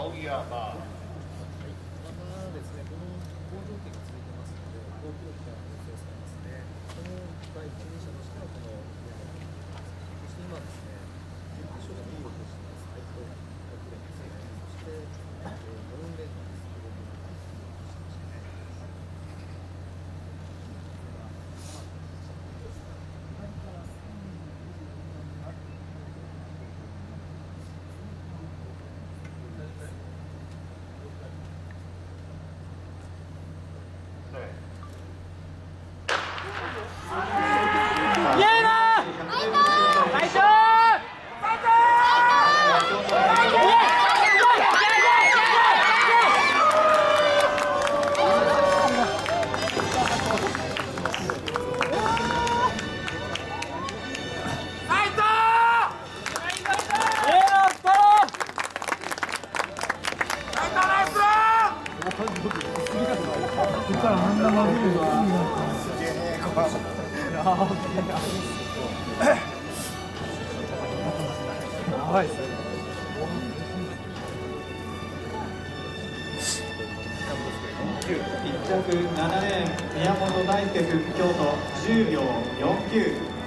Oh, yeah, Bob. Okay こからあんなまぐるのすげえこれやえばいっすね1着7年宮本大輔復京都10秒49